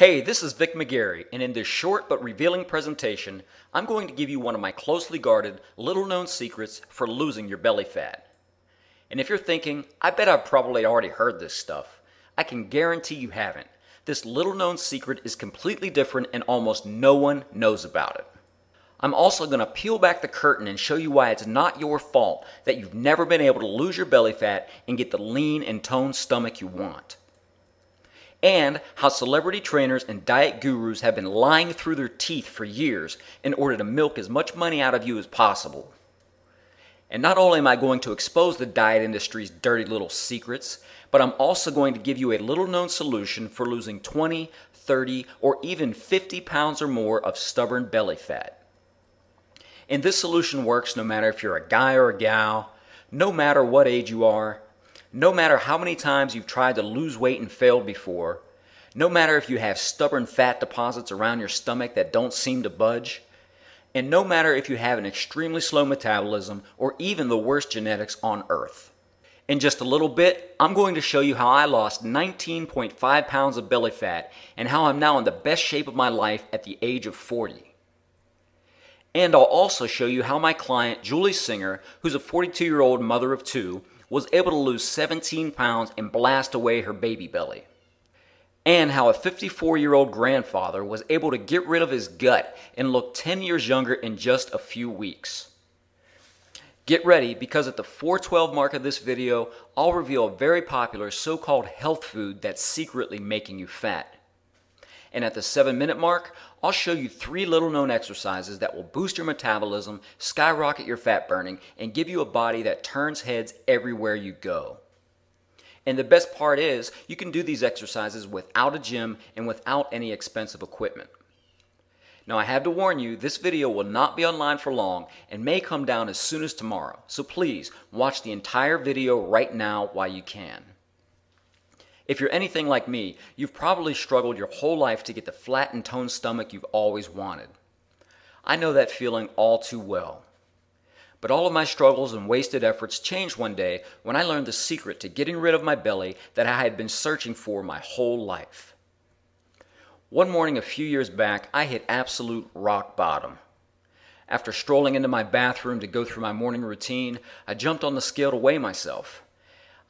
Hey, this is Vic Magary, and in this short but revealing presentation, I'm going to give you one of my closely guarded, little known secrets for losing your belly fat. And if you're thinking, I bet I've probably already heard this stuff, I can guarantee you haven't. This little known secret is completely different and almost no one knows about it. I'm also going to peel back the curtain and show you why it's not your fault that you've never been able to lose your belly fat and get the lean and toned stomach you want. And how celebrity trainers and diet gurus have been lying through their teeth for years in order to milk as much money out of you as possible. And not only am I going to expose the diet industry's dirty little secrets, but I'm also going to give you a little known solution for losing 20, 30, or even 50 pounds or more of stubborn belly fat. And this solution works no matter if you're a guy or a gal, no matter what age you are, no matter how many times you've tried to lose weight and failed before, no matter if you have stubborn fat deposits around your stomach that don't seem to budge, and no matter if you have an extremely slow metabolism or even the worst genetics on earth. In just a little bit, I'm going to show you how I lost 19.5 pounds of belly fat and how I'm now in the best shape of my life at the age of 40. And I'll also show you how my client, Julie Singer, who's a 42 year old mother of two, was able to lose 17 pounds and blast away her baby belly. And how a 54 year old grandfather was able to get rid of his gut and look 10 years younger in just a few weeks. Get ready because at the 412 mark of this video, I'll reveal a very popular so called health food that's secretly making you fat. And at the 7 minute mark, I'll show you three little known exercises that will boost your metabolism, skyrocket your fat burning, and give you a body that turns heads everywhere you go. And the best part is, you can do these exercises without a gym and without any expensive equipment. Now I have to warn you, this video will not be online for long and may come down as soon as tomorrow. So please, watch the entire video right now while you can. If you're anything like me, you've probably struggled your whole life to get the flat and toned stomach you've always wanted. I know that feeling all too well. But all of my struggles and wasted efforts changed one day when I learned the secret to getting rid of my belly that I had been searching for my whole life. One morning a few years back, I hit absolute rock bottom. After strolling into my bathroom to go through my morning routine, I jumped on the scale to weigh myself.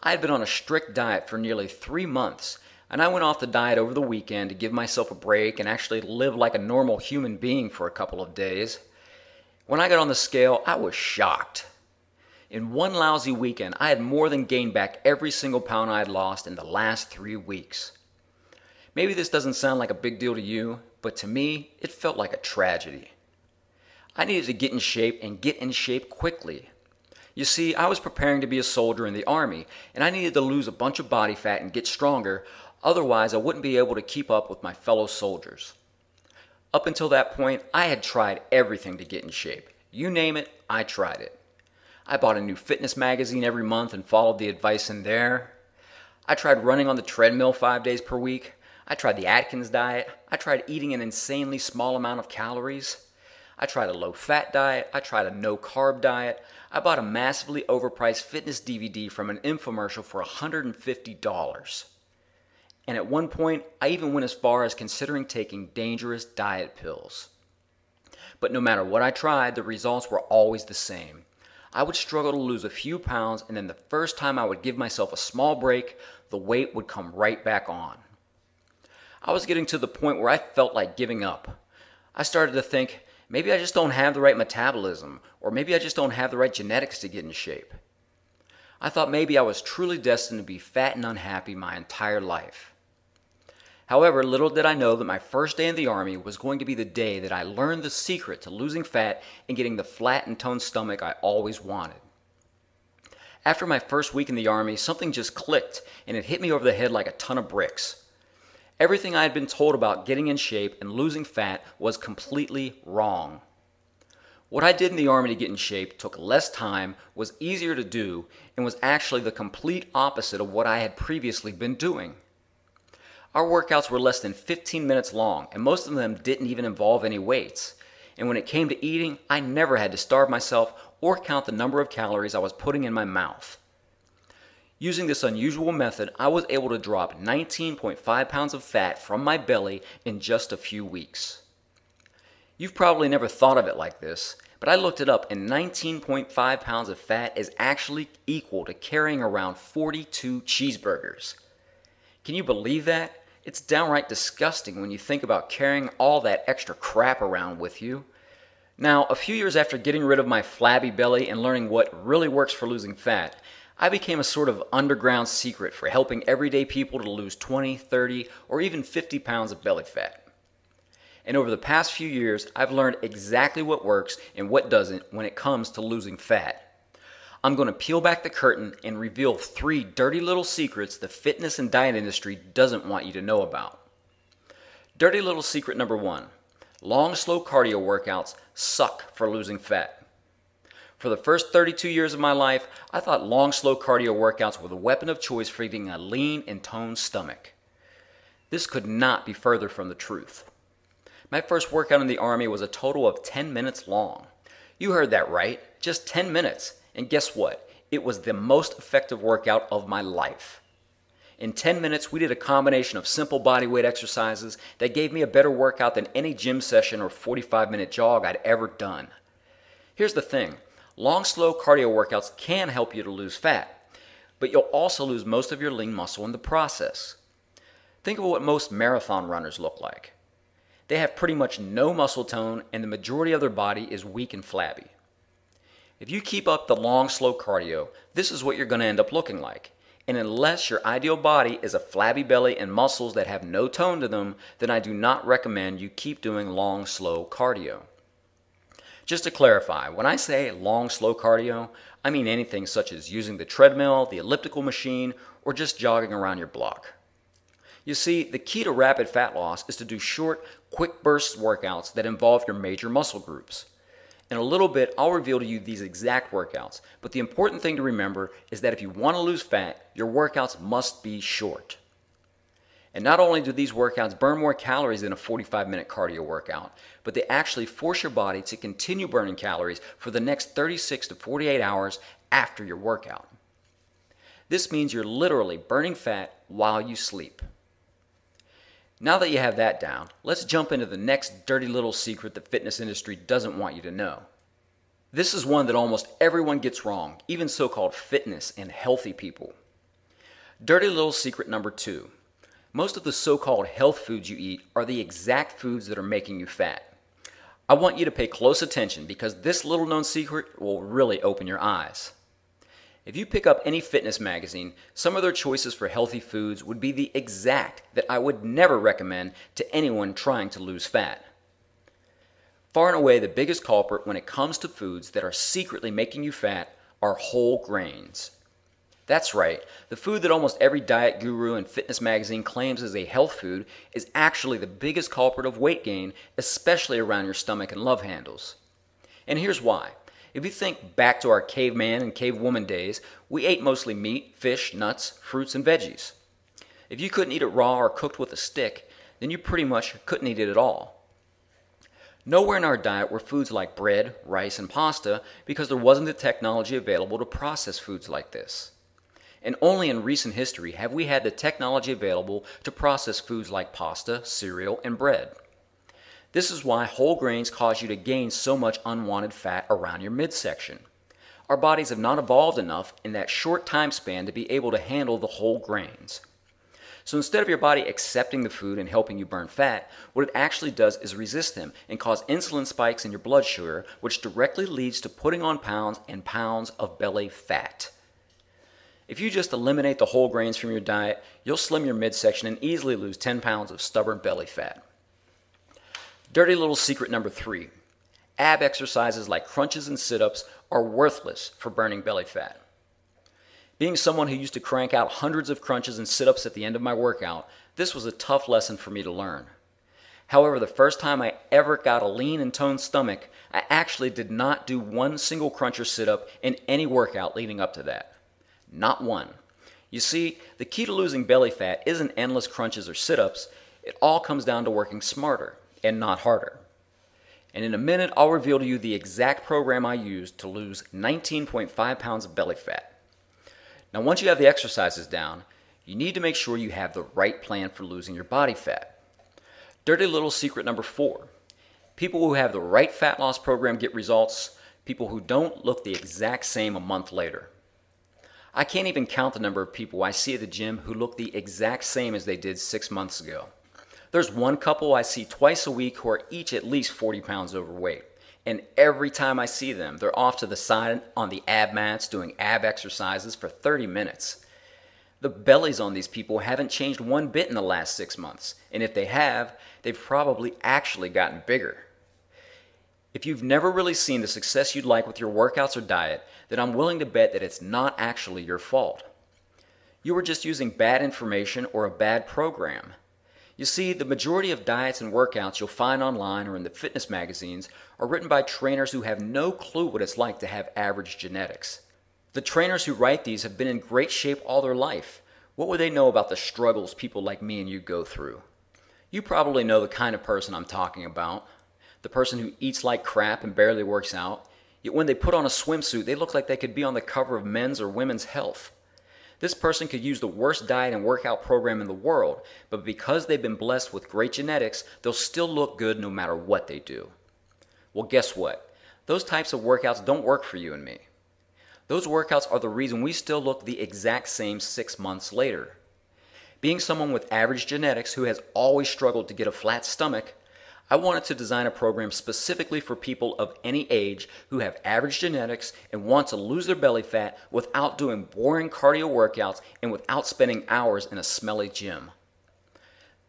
I had been on a strict diet for nearly three months, and I went off the diet over the weekend to give myself a break and actually live like a normal human being for a couple of days. When I got on the scale, I was shocked. In one lousy weekend, I had more than gained back every single pound I had lost in the last three weeks. Maybe this doesn't sound like a big deal to you, but to me, it felt like a tragedy. I needed to get in shape and get in shape quickly. You see, I was preparing to be a soldier in the Army, and I needed to lose a bunch of body fat and get stronger, otherwise, I wouldn't be able to keep up with my fellow soldiers. Up until that point, I had tried everything to get in shape. You name it, I tried it. I bought a new fitness magazine every month and followed the advice in there. I tried running on the treadmill five days per week. I tried the Atkins diet. I tried eating an insanely small amount of calories. I tried a low fat diet. I tried a no carb diet. I bought a massively overpriced fitness DVD from an infomercial for $150. And at one point, I even went as far as considering taking dangerous diet pills. But no matter what I tried, the results were always the same. I would struggle to lose a few pounds, and then the first time I would give myself a small break, the weight would come right back on. I was getting to the point where I felt like giving up. I started to think, Maybe I just don't have the right metabolism, or maybe I just don't have the right genetics to get in shape. I thought maybe I was truly destined to be fat and unhappy my entire life. However, little did I know that my first day in the Army was going to be the day that I learned the secret to losing fat and getting the flat and toned stomach I always wanted. After my first week in the Army, something just clicked and it hit me over the head like a ton of bricks. Everything I had been told about getting in shape and losing fat was completely wrong. What I did in the Army to get in shape took less time, was easier to do, and was actually the complete opposite of what I had previously been doing. Our workouts were less than 15 minutes long, and most of them didn't even involve any weights. And when it came to eating, I never had to starve myself or count the number of calories I was putting in my mouth. Using this unusual method, I was able to drop 19.5 pounds of fat from my belly in just a few weeks. You've probably never thought of it like this, but I looked it up and 19.5 pounds of fat is actually equal to carrying around 42 cheeseburgers. Can you believe that? It's downright disgusting when you think about carrying all that extra crap around with you. Now, a few years after getting rid of my flabby belly and learning what really works for losing fat, I became a sort of underground secret for helping everyday people to lose 20, 30, or even 50 pounds of belly fat. And over the past few years, I've learned exactly what works and what doesn't when it comes to losing fat. I'm going to peel back the curtain and reveal three dirty little secrets the fitness and diet industry doesn't want you to know about. Dirty little secret number one long, slow cardio workouts suck for losing fat. For the first 32 years of my life, I thought long, slow cardio workouts were the weapon of choice for eating a lean and toned stomach. This could not be further from the truth. My first workout in the Army was a total of 10 minutes long. You heard that right, just 10 minutes. And guess what? It was the most effective workout of my life. In 10 minutes, we did a combination of simple bodyweight exercises that gave me a better workout than any gym session or 45 minute jog I'd ever done. Here's the thing Long, slow cardio workouts can help you to lose fat, but you'll also lose most of your lean muscle in the process. Think of what most marathon runners look like. They have pretty much no muscle tone, and the majority of their body is weak and flabby. If you keep up the long, slow cardio, this is what you're going to end up looking like. And unless your ideal body is a flabby belly and muscles that have no tone to them, then I do not recommend you keep doing long, slow cardio. Just to clarify, when I say long, slow cardio, I mean anything such as using the treadmill, the elliptical machine, or just jogging around your block. You see, the key to rapid fat loss is to do short, quick burst workouts that involve your major muscle groups. In a little bit, I'll reveal to you these exact workouts, but the important thing to remember is that if you want to lose fat, your workouts must be short. And not only do these workouts burn more calories than a 45 minute cardio workout, but they actually force your body to continue burning calories for the next 36 to 48 hours after your workout. This means you're literally burning fat while you sleep. Now that you have that down, let's jump into the next dirty little secret the fitness industry doesn't want you to know. This is one that almost everyone gets wrong, even so called fitness and healthy people. Dirty little secret number two most of the so called health foods you eat are the exact foods that are making you fat. I want you to pay close attention because this little known secret will really open your eyes. If you pick up any fitness magazine, some of their choices for healthy foods would be the exact that I would never recommend to anyone trying to lose fat. Far and away, the biggest culprit when it comes to foods that are secretly making you fat are whole grains. That's right, the food that almost every diet guru and fitness magazine claims is a health food is actually the biggest culprit of weight gain, especially around your stomach and love handles. And here's why. If you think back to our caveman and cavewoman days, we ate mostly meat, fish, nuts, fruits, and veggies. If you couldn't eat it raw or cooked with a stick, then you pretty much couldn't eat it at all. Nowhere in our diet were foods like bread, rice, and pasta because there wasn't the technology available to process foods like this and only in recent history have we had the technology available to process foods like pasta, cereal, and bread. This is why whole grains cause you to gain so much unwanted fat around your midsection. Our bodies have not evolved enough in that short time span to be able to handle the whole grains. So instead of your body accepting the food and helping you burn fat, what it actually does is resist them and cause insulin spikes in your blood sugar, which directly leads to putting on pounds and pounds of belly fat. If you just eliminate the whole grains from your diet, you'll slim your midsection and easily lose 10 pounds of stubborn belly fat. Dirty little secret number three ab exercises like crunches and sit ups are worthless for burning belly fat. Being someone who used to crank out hundreds of crunches and sit ups at the end of my workout, this was a tough lesson for me to learn. However, the first time I ever got a lean and toned stomach, I actually did not do one single crunch or sit up in any workout leading up to that not one. You see, the key to losing belly fat isn't endless crunches or sit ups, it all comes down to working smarter and not harder. And in a minute, I'll reveal to you the exact program I used to lose 19.5 pounds of belly fat. Now, once you have the exercises down, you need to make sure you have the right plan for losing your body fat. Dirty little secret number four people who have the right fat loss program get results, people who don't look the exact same a month later. I can't even count the number of people I see at the gym who look the exact same as they did six months ago. There's one couple I see twice a week who are each at least 40 pounds overweight. And every time I see them, they're off to the side on the ab mats doing ab exercises for 30 minutes. The bellies on these people haven't changed one bit in the last six months, and if they have, they've probably actually gotten bigger. If you've never really seen the success you'd like with your workouts or diet, then I'm willing to bet that it's not actually your fault. You were just using bad information or a bad program. You see, the majority of diets and workouts you'll find online or in the fitness magazines are written by trainers who have no clue what it's like to have average genetics. The trainers who write these have been in great shape all their life. What would they know about the struggles people like me and you go through? You probably know the kind of person I'm talking about. The person who eats like crap and barely works out, yet when they put on a swimsuit, they look like they could be on the cover of Men's or Women's Health. This person could use the worst diet and workout program in the world, but because they've been blessed with great genetics, they'll still look good no matter what they do. Well, guess what? Those types of workouts don't work for you and me. Those workouts are the reason we still look the exact same six months later. Being someone with average genetics who has always struggled to get a flat stomach, I wanted to design a program specifically for people of any age who have average genetics and want to lose their belly fat without doing boring cardio workouts and without spending hours in a smelly gym.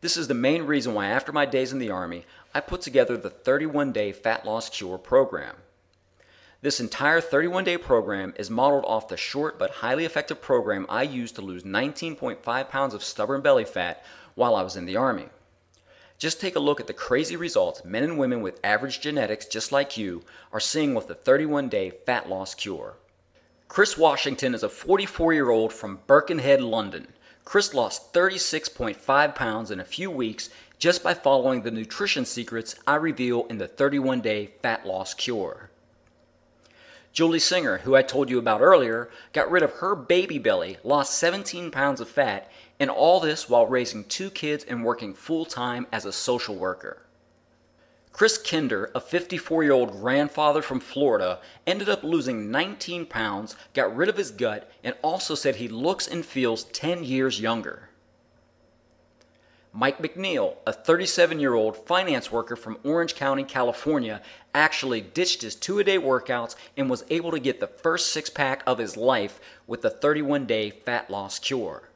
This is the main reason why, after my days in the Army, I put together the 31 day Fat Loss Cure program. This entire 31 day program is modeled off the short but highly effective program I used to lose 19.5 pounds of stubborn belly fat while I was in the Army. Just take a look at the crazy results men and women with average genetics just like you are seeing with the 31 day fat loss cure. Chris Washington is a 44 year old from Birkenhead, London. Chris lost 36.5 pounds in a few weeks just by following the nutrition secrets I reveal in the 31 day fat loss cure. Julie Singer, who I told you about earlier, got rid of her baby belly, lost 17 pounds of fat, and all this while raising two kids and working full time as a social worker. Chris Kinder, a 54 year old grandfather from Florida, ended up losing 19 pounds, got rid of his gut, and also said he looks and feels 10 years younger. Mike McNeil, a 37 year old finance worker from Orange County, California, actually ditched his two a day workouts and was able to get the first six pack of his life with the 31 day fat loss cure.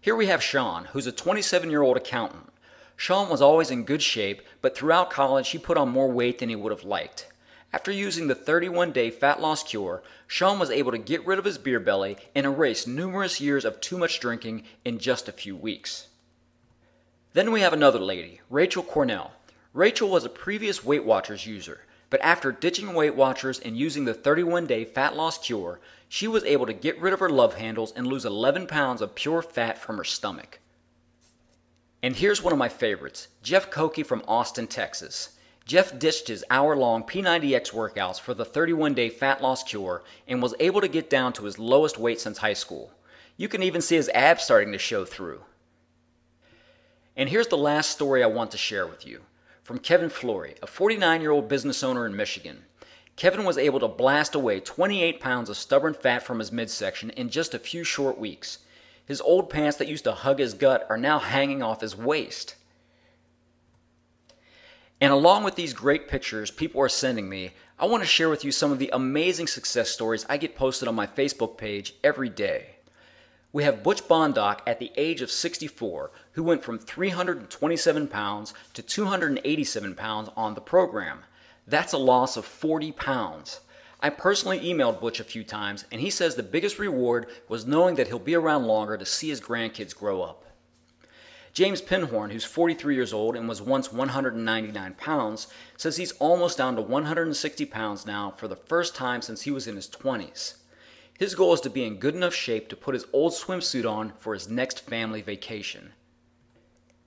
Here we have Sean, who's a 27 year old accountant. Sean was always in good shape, but throughout college he put on more weight than he would have liked. After using the 31 day fat loss cure, Sean was able to get rid of his beer belly and erase numerous years of too much drinking in just a few weeks. Then we have another lady, Rachel Cornell. Rachel was a previous Weight Watchers user, but after ditching Weight Watchers and using the 31 day fat loss cure, she was able to get rid of her love handles and lose 11 pounds of pure fat from her stomach. And here's one of my favorites Jeff Koche from Austin, Texas. Jeff ditched his hour long P90X workouts for the 31 day fat loss cure and was able to get down to his lowest weight since high school. You can even see his abs starting to show through. And here's the last story I want to share with you from Kevin Flory, a 49 year old business owner in Michigan. Kevin was able to blast away 28 pounds of stubborn fat from his midsection in just a few short weeks. His old pants that used to hug his gut are now hanging off his waist. And along with these great pictures people are sending me, I want to share with you some of the amazing success stories I get posted on my Facebook page every day. We have Butch Bondoc at the age of 64, who went from 327 pounds to 287 pounds on the program. That's a loss of 40 pounds. I personally emailed Butch a few times, and he says the biggest reward was knowing that he'll be around longer to see his grandkids grow up. James Pinhorn, who's 43 years old and was once 199 pounds, says he's almost down to 160 pounds now for the first time since he was in his 20s. His goal is to be in good enough shape to put his old swimsuit on for his next family vacation.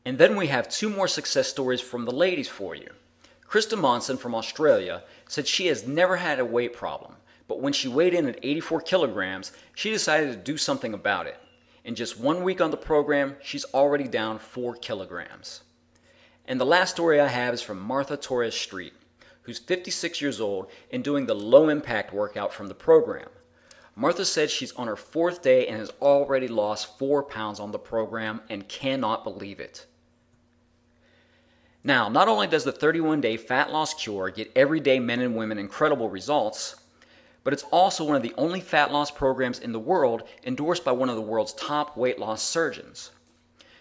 And then we have two more success stories from the ladies for you. Krista Monson from Australia said she has never had a weight problem, but when she weighed in at 84 kilograms, she decided to do something about it. In just one week on the program, she's already down 4 kilograms. And the last story I have is from Martha Torres Street, who's 56 years old and doing the low impact workout from the program. Martha said she's on her fourth day and has already lost 4 pounds on the program and cannot believe it. Now, not only does the 31 day fat loss cure get everyday men and women incredible results, but it's also one of the only fat loss programs in the world endorsed by one of the world's top weight loss surgeons.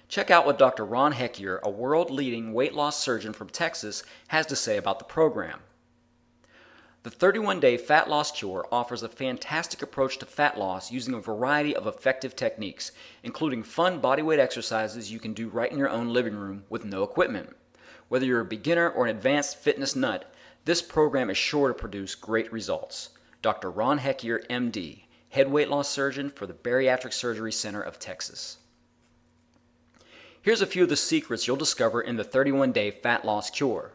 Check out what Dr. Ron Heckier, a world leading weight loss surgeon from Texas, has to say about the program. The 31 day fat loss cure offers a fantastic approach to fat loss using a variety of effective techniques, including fun bodyweight exercises you can do right in your own living room with no equipment. Whether you're a beginner or an advanced fitness nut, this program is sure to produce great results. Dr. Ron Heckier, MD, head weight loss surgeon for the Bariatric Surgery Center of Texas. Here's a few of the secrets you'll discover in the 31 day fat loss cure.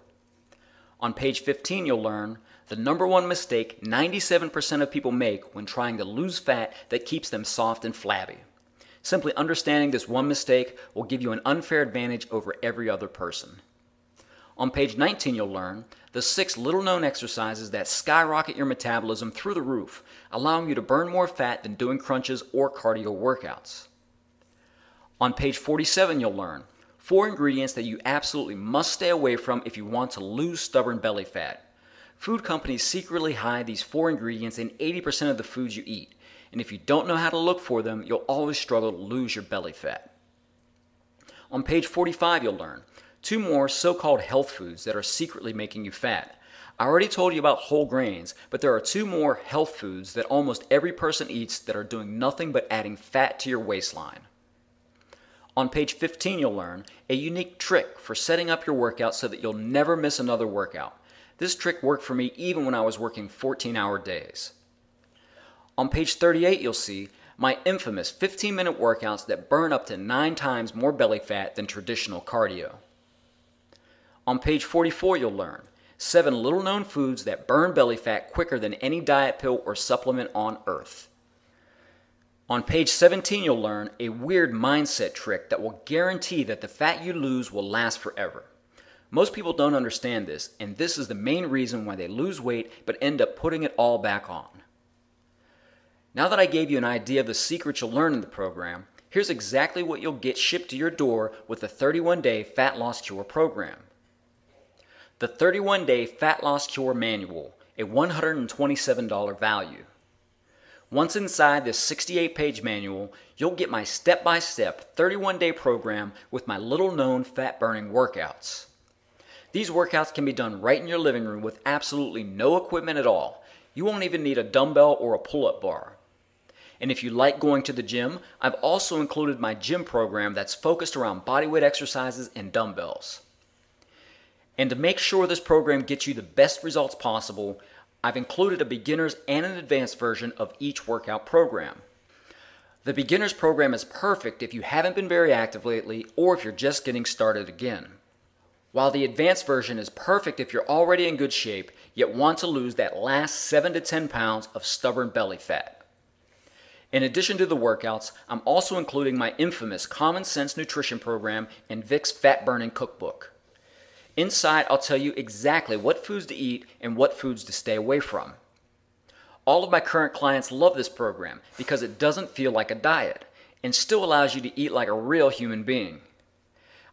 On page 15, you'll learn the number one mistake 97% of people make when trying to lose fat that keeps them soft and flabby. Simply understanding this one mistake will give you an unfair advantage over every other person. On page 19, you'll learn the six little known exercises that skyrocket your metabolism through the roof, allowing you to burn more fat than doing crunches or cardio workouts. On page 47, you'll learn four ingredients that you absolutely must stay away from if you want to lose stubborn belly fat. Food companies secretly hide these four ingredients in 80% of the foods you eat, and if you don't know how to look for them, you'll always struggle to lose your belly fat. On page 45, you'll learn Two more so called health foods that are secretly making you fat. I already told you about whole grains, but there are two more health foods that almost every person eats that are doing nothing but adding fat to your waistline. On page 15, you'll learn a unique trick for setting up your workout so that you'll never miss another workout. This trick worked for me even when I was working 14 hour days. On page 38, you'll see my infamous 15 minute workouts that burn up to 9 times more belly fat than traditional cardio. On page 44, you'll learn seven little known foods that burn belly fat quicker than any diet pill or supplement on earth. On page 17, you'll learn a weird mindset trick that will guarantee that the fat you lose will last forever. Most people don't understand this, and this is the main reason why they lose weight but end up putting it all back on. Now that I gave you an idea of the secrets you'll learn in the program, here's exactly what you'll get shipped to your door with the 31 day Fat Loss Cure program. The 31 Day Fat Loss Cure Manual, a $127 value. Once inside this 68 page manual, you'll get my step by step 31 day program with my little known fat burning workouts. These workouts can be done right in your living room with absolutely no equipment at all. You won't even need a dumbbell or a pull up bar. And if you like going to the gym, I've also included my gym program that's focused around bodyweight exercises and dumbbells. And to make sure this program gets you the best results possible, I've included a beginner's and an advanced version of each workout program. The beginner's program is perfect if you haven't been very active lately or if you're just getting started again. While the advanced version is perfect if you're already in good shape yet want to lose that last 7 to 10 pounds of stubborn belly fat. In addition to the workouts, I'm also including my infamous Common Sense Nutrition Program and Vic's Fat Burning Cookbook. Inside, I'll tell you exactly what foods to eat and what foods to stay away from. All of my current clients love this program because it doesn't feel like a diet and still allows you to eat like a real human being.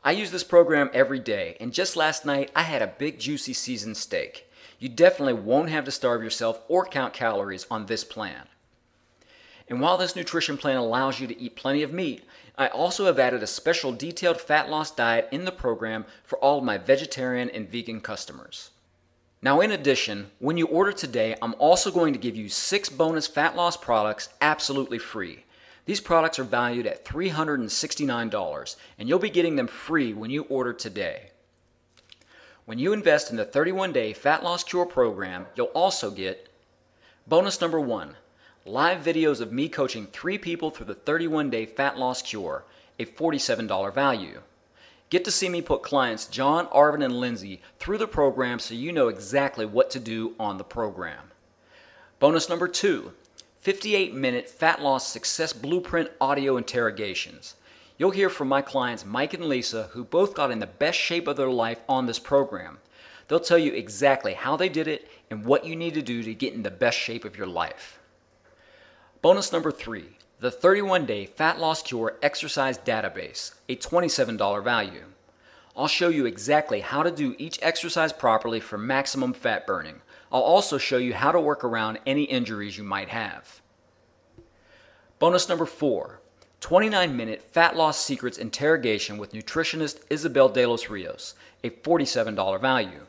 I use this program every day, and just last night I had a big juicy seasoned steak. You definitely won't have to starve yourself or count calories on this plan. And while this nutrition plan allows you to eat plenty of meat, I also have added a special detailed fat loss diet in the program for all of my vegetarian and vegan customers. Now, in addition, when you order today, I'm also going to give you six bonus fat loss products absolutely free. These products are valued at $369, and you'll be getting them free when you order today. When you invest in the 31 day Fat Loss Cure program, you'll also get bonus number one live videos of me coaching three people through the 31 day fat loss cure, a $47 value. Get to see me put clients John, Arvin, and Lindsay through the program so you know exactly what to do on the program. Bonus number two 58 minute fat loss success blueprint audio interrogations. You'll hear from my clients Mike and Lisa, who both got in the best shape of their life on this program. They'll tell you exactly how they did it and what you need to do to get in the best shape of your life. Bonus number three the 31 day Fat Loss Cure Exercise Database, a $27 value. I'll show you exactly how to do each exercise properly for maximum fat burning. I'll also show you how to work around any injuries you might have. Bonus number four 29 minute fat loss secrets interrogation with nutritionist Isabel de los Rios, a $47 value.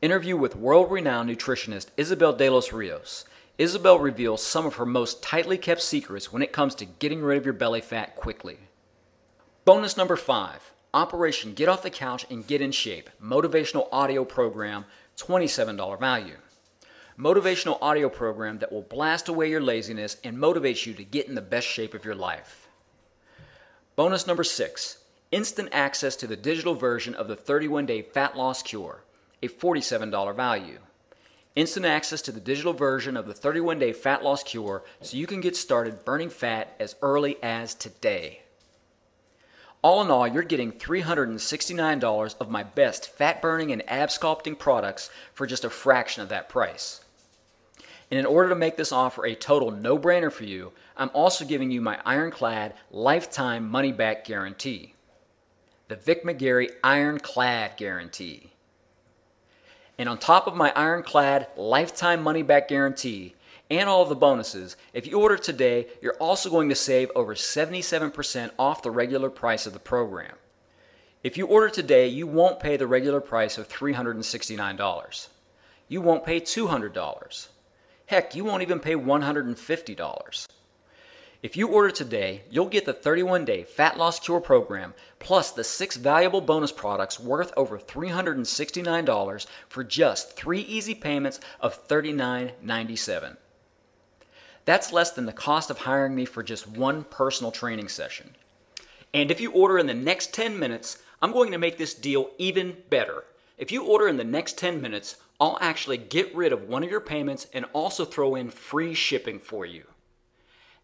Interview with world renowned nutritionist Isabel de los Rios. Isabel reveals some of her most tightly kept secrets when it comes to getting rid of your belly fat quickly. Bonus number five Operation Get Off the Couch and Get in Shape Motivational Audio Program, $27 value. Motivational audio program that will blast away your laziness and motivate you to get in the best shape of your life. Bonus number six Instant access to the digital version of the 31 day fat loss cure, a $47 value instant access to the digital version of the 31 day fat loss cure so you can get started burning fat as early as today. All in all, you're getting $369 of my best fat burning and ab sculpting products for just a fraction of that price. And in order to make this offer a total no brainer for you, I'm also giving you my ironclad lifetime money back guarantee. The Vic Magary Ironclad Guarantee. And on top of my ironclad lifetime money back guarantee and all the bonuses, if you order today, you're also going to save over 77% off the regular price of the program. If you order today, you won't pay the regular price of $369. You won't pay $200. Heck, you won't even pay $150. If you order today, you'll get the 31 day Fat Loss Cure program plus the six valuable bonus products worth over $369 for just three easy payments of $39.97. That's less than the cost of hiring me for just one personal training session. And if you order in the next 10 minutes, I'm going to make this deal even better. If you order in the next 10 minutes, I'll actually get rid of one of your payments and also throw in free shipping for you.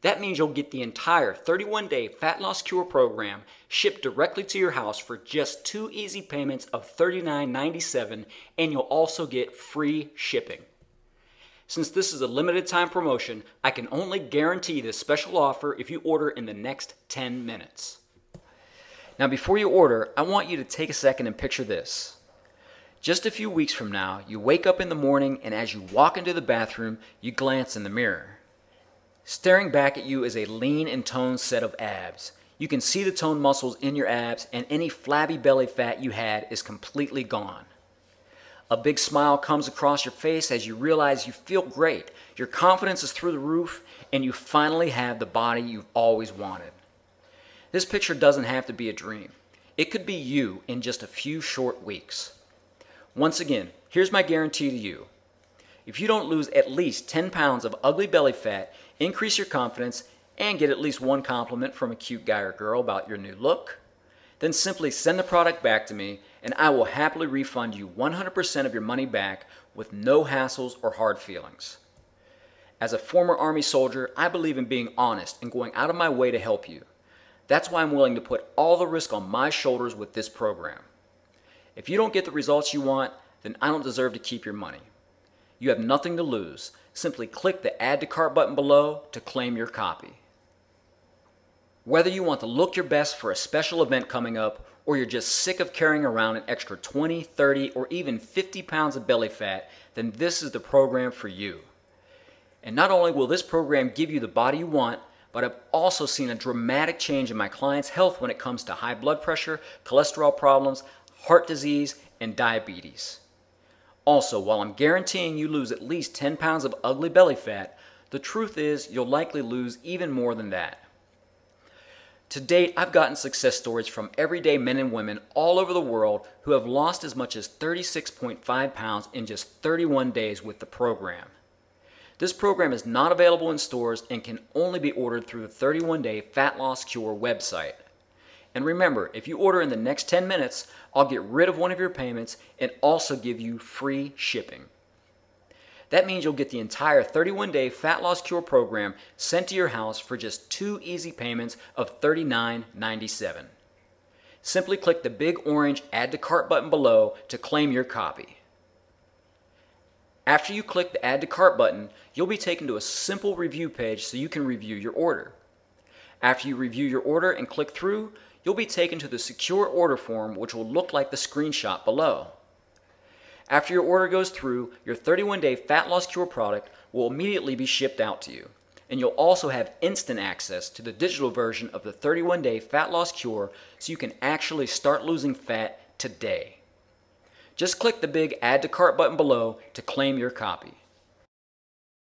That means you'll get the entire 31 day fat loss cure program shipped directly to your house for just two easy payments of $39.97, and you'll also get free shipping. Since this is a limited time promotion, I can only guarantee this special offer if you order in the next 10 minutes. Now, before you order, I want you to take a second and picture this. Just a few weeks from now, you wake up in the morning, and as you walk into the bathroom, you glance in the mirror. Staring back at you is a lean and toned set of abs. You can see the toned muscles in your abs, and any flabby belly fat you had is completely gone. A big smile comes across your face as you realize you feel great. Your confidence is through the roof, and you finally have the body you've always wanted. This picture doesn't have to be a dream. It could be you in just a few short weeks. Once again, here's my guarantee to you. If you don't lose at least 10 pounds of ugly belly fat, increase your confidence, and get at least one compliment from a cute guy or girl about your new look, then simply send the product back to me and I will happily refund you 100% of your money back with no hassles or hard feelings. As a former Army soldier, I believe in being honest and going out of my way to help you. That's why I'm willing to put all the risk on my shoulders with this program. If you don't get the results you want, then I don't deserve to keep your money. You have nothing to lose, simply click the Add to Cart button below to claim your copy. Whether you want to look your best for a special event coming up, or you're just sick of carrying around an extra 20, 30, or even 50 pounds of belly fat, then this is the program for you. And not only will this program give you the body you want, but I've also seen a dramatic change in my clients' health when it comes to high blood pressure, cholesterol problems, heart disease, and diabetes. Also, while I'm guaranteeing you lose at least 10 pounds of ugly belly fat, the truth is you'll likely lose even more than that. To date, I've gotten success stories from everyday men and women all over the world who have lost as much as 36.5 pounds in just 31 days with the program. This program is not available in stores and can only be ordered through the 31 Day Fat Loss Cure website. And remember, if you order in the next 10 minutes, I'll get rid of one of your payments and also give you free shipping. That means you'll get the entire 31 day Fat Loss Cure program sent to your house for just two easy payments of $39.97. Simply click the big orange Add to Cart button below to claim your copy. After you click the Add to Cart button, you'll be taken to a simple review page so you can review your order. After you review your order and click through, you'll be taken to the secure order form which will look like the screenshot below. After your order goes through, your 31 day Fat Loss Cure product will immediately be shipped out to you. And you'll also have instant access to the digital version of the 31 day Fat Loss Cure so you can actually start losing fat today. Just click the big Add to Cart button below to claim your copy.